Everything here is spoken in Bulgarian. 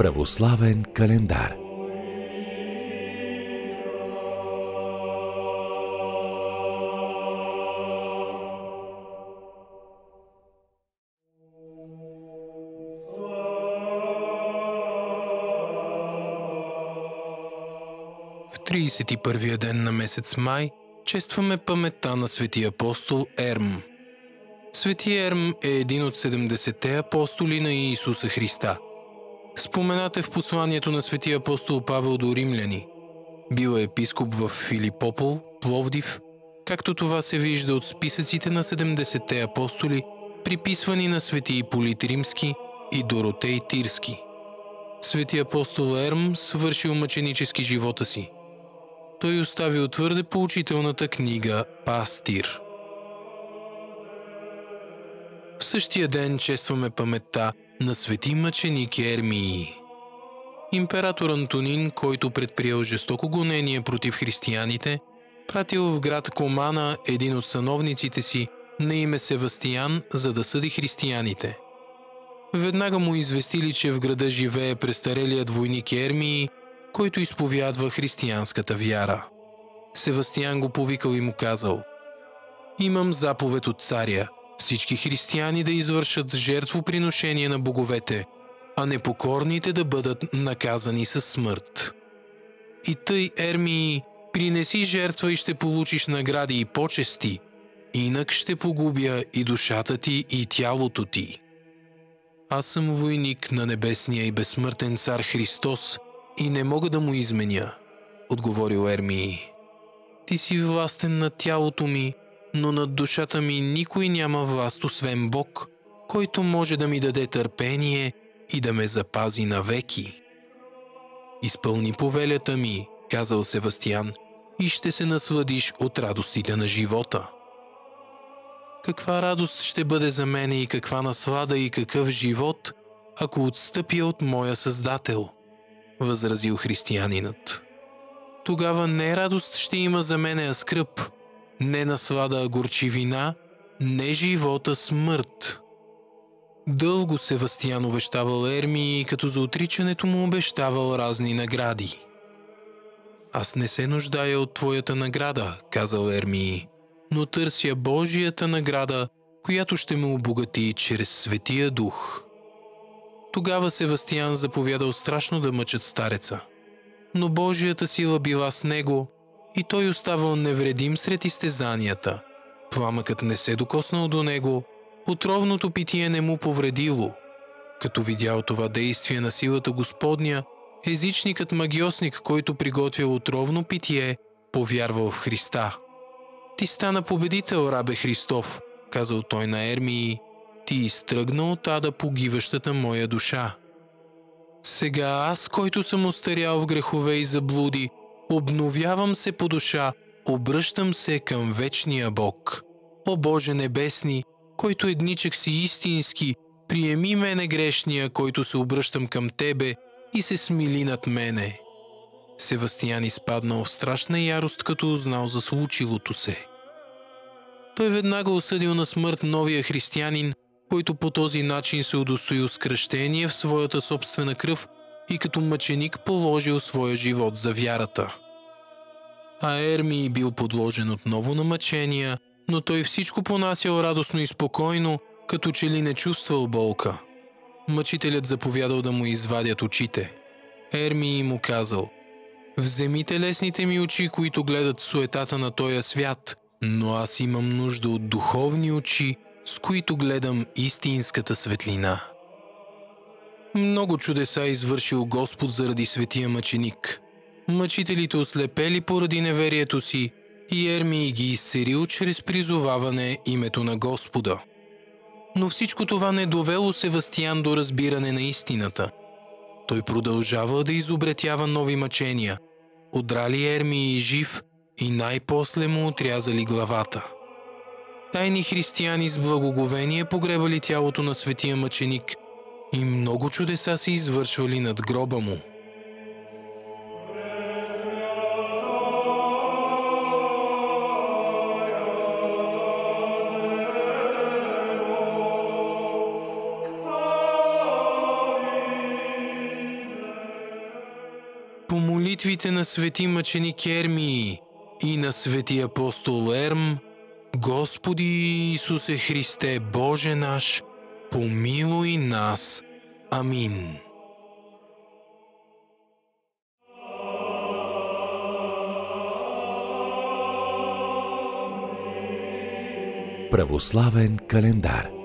Православен календар. В 31-я ден на месец май честваме паметта на светия апостол Ерм. Свети Ерм е един от 70-те апостоли на Иисуса Христа. Споменат е в посланието на светия апостол Павел до римляни. Бил е епископ в Филипопол, Пловдив, както това се вижда от списъците на 70-те апостоли, приписвани на свети Иполит Римски и Доротей Тирски. Свети апостол Ерм свършил мъченически живота си. Той оставил твърде поучителната книга Пастир. В същия ден честваме паметта на свети мъченик Ермии. Император Антонин, който предприел жестоко гонение против християните, пратил в град Комана един от сановниците си на име Севастиян, за да съди християните. Веднага му известили, че в града живее престарелият войник Ермии, който изповядва християнската вяра. Севастиян го повикал и му казал «Имам заповед от царя – всички християни да извършат жертвоприношение на боговете, а непокорните да бъдат наказани със смърт. И тъй, Ермии, принеси жертва и ще получиш награди и почести, инак ще погубя и душата ти и тялото ти. Аз съм войник на небесния и безсмъртен цар Христос и не мога да му изменя, отговорил Ермии. Ти си властен на тялото ми но над душата ми никой няма власт, освен Бог, който може да ми даде търпение и да ме запази навеки. Изпълни повелята ми, казал Севастиян, и ще се насладиш от радостите на живота. Каква радост ще бъде за мене и каква наслада и какъв живот, ако отстъпя от моя Създател, възразил християнинът. Тогава не радост ще има за мене, а скръп – не наслада, а горчивина, не живота, смърт. Дълго Севастиян увещавал Ерми като за отричането му обещавал разни награди. Аз не се нуждая от твоята награда, казал Ерми, но търся Божията награда, която ще ме обогати чрез Светия Дух. Тогава Севастиян заповядал страшно да мъчат стареца. Но Божията сила била с него и той оставал невредим сред изтезанията. Пламъкът не се докоснал до него, отровното питие не му повредило. Като видял това действие на силата Господня, езичникът магиосник, който приготвял отровно питие, повярвал в Христа. Ти стана победител, рабе Христов, казал той на Ермии, ти изтръгна от ада погиващата моя душа. Сега аз, който съм остарял в грехове и заблуди, обновявам се по душа, обръщам се към вечния Бог. О Боже Небесни, който едничък си истински, приеми мене грешния, който се обръщам към Тебе и се смили над мене. Севастиян изпаднал в страшна ярост, като узнал за случилото се. Той веднага осъдил на смърт новия християнин, който по този начин се удостоил скръщение в своята собствена кръв и като мъченик положил своя живот за вярата. А Ерми бил подложен отново на мъчения, но той всичко понасял радостно и спокойно, като че ли не чувствал болка. Мъчителят заповядал да му извадят очите. Ерми му казал «Вземите лесните ми очи, които гледат суетата на този свят, но аз имам нужда от духовни очи, с които гледам истинската светлина». Много чудеса извършил Господ заради светия мъченик. Мъчителите ослепели поради неверието си и Ермий ги изцерил чрез призоваване името на Господа. Но всичко това не довело Севастиян до разбиране на истината. Той продължава да изобретява нови мъчения. Одрали Ермий жив и най-после му отрязали главата. Тайни християни с благоговение погребали тялото на светия мъченик и много чудеса се извършвали над гроба му. молитвите на свети мъченик Ермии и на свети апостол Ерм, Господи Исусе Христе, Боже наш, помилуй нас. Амин. Православен календар.